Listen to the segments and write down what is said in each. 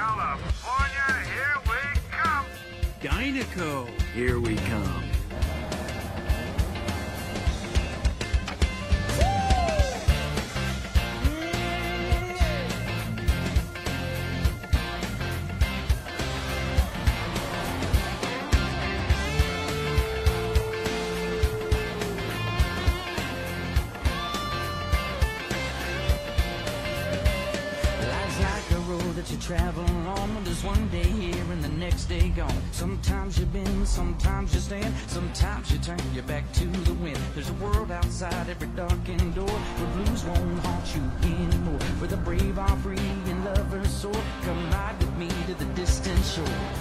California, here we come. Dynaco, here we come. That you travel on. There's one day here and the next day gone. Sometimes you bend, sometimes you stand, sometimes you turn your back to the wind. There's a world outside every darkened door where blues won't haunt you anymore. Where the brave are free and lovers soar. Come ride with me to the distant shore.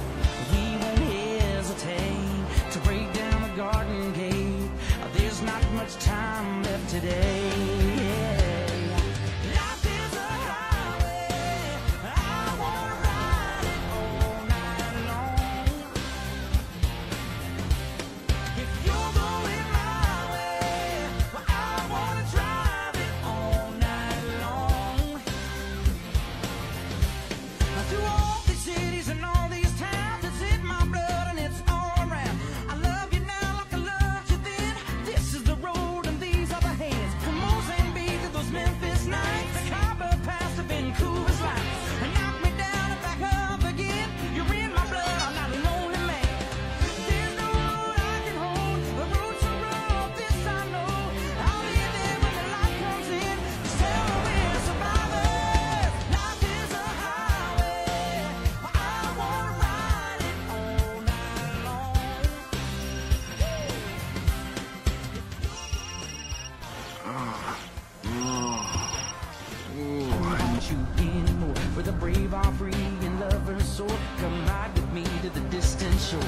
brave, our and lovers so Come ride with me to the distant shore.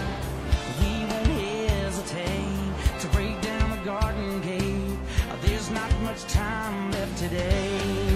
We won't hesitate to break down the garden gate. There's not much time left today.